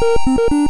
Música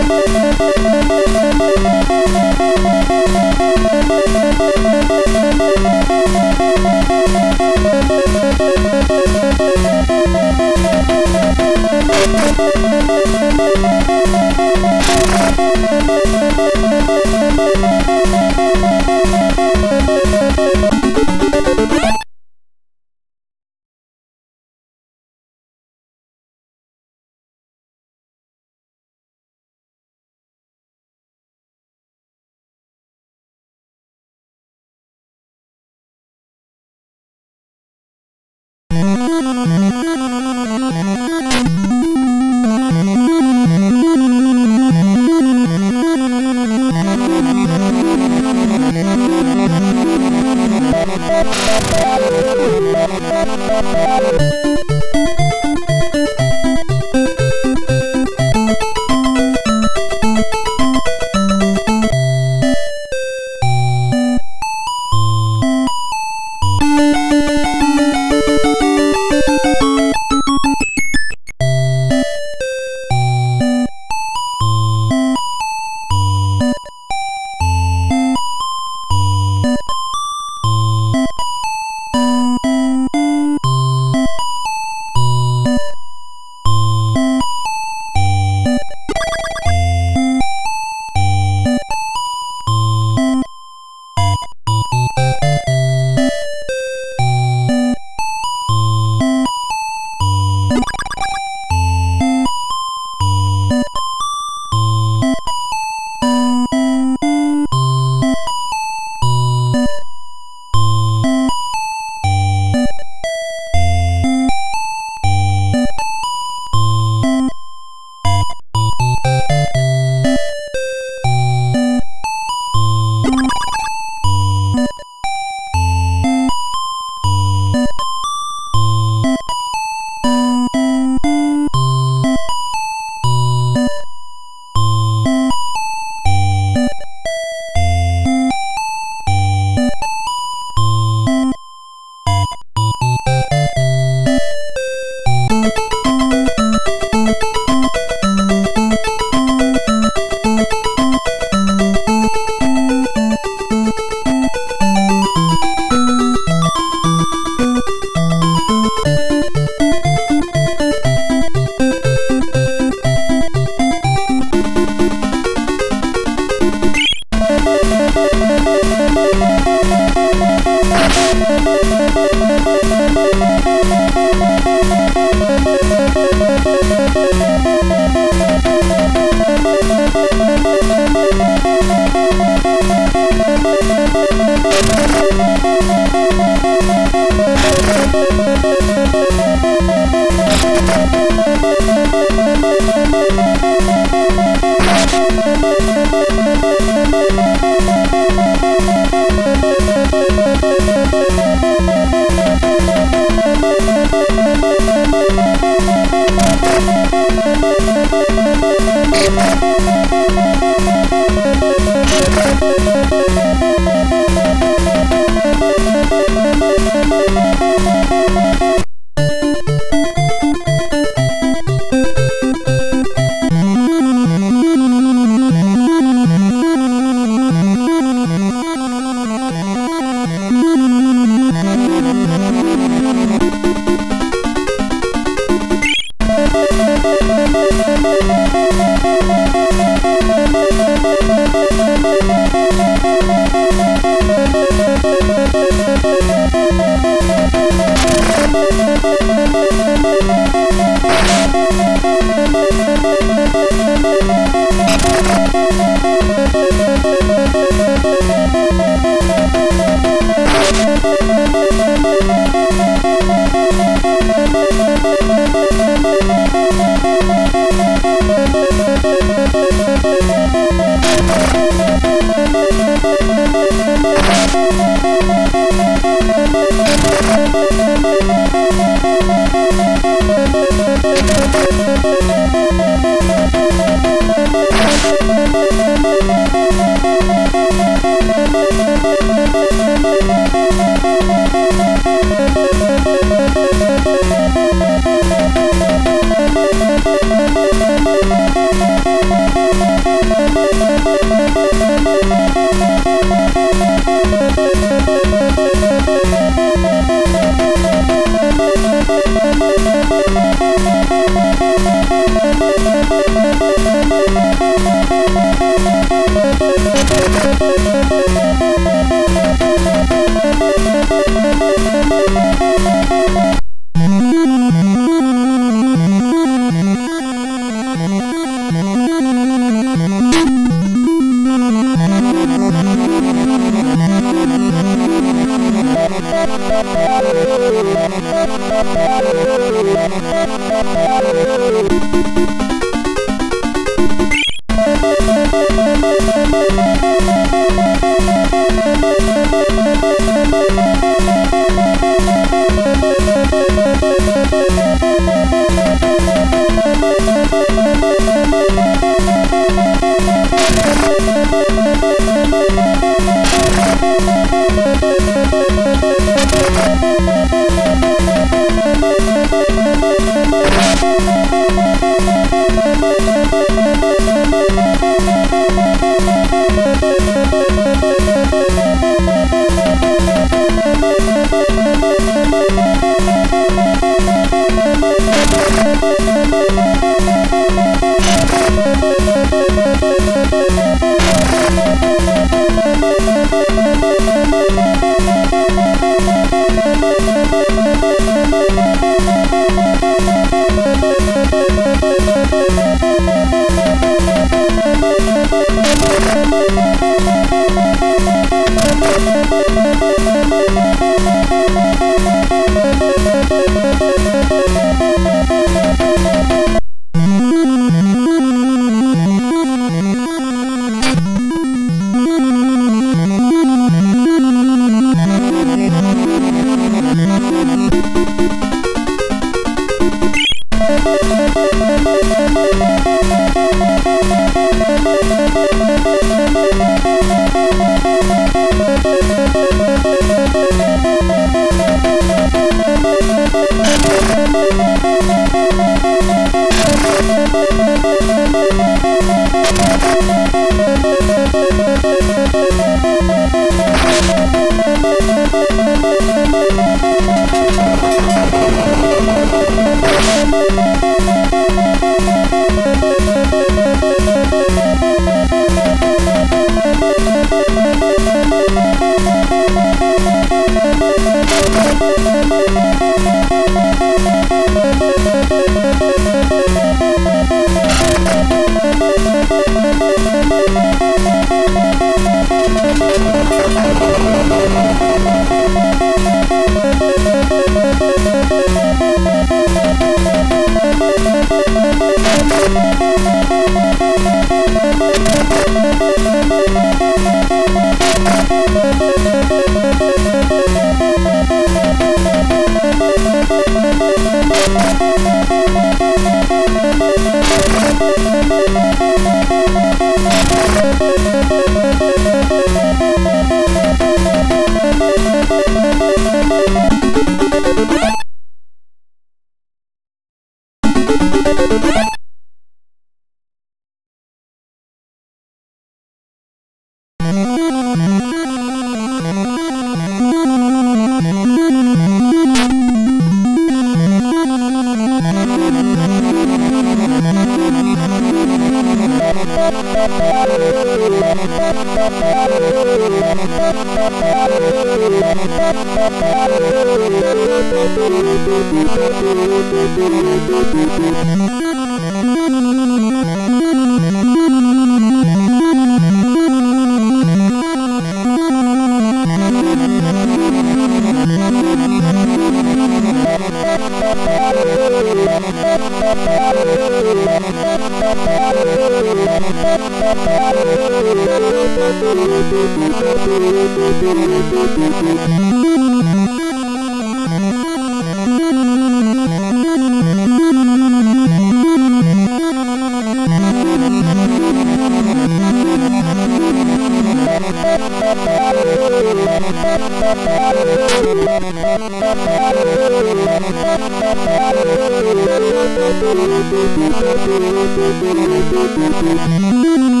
Thank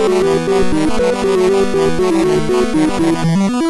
Thank you.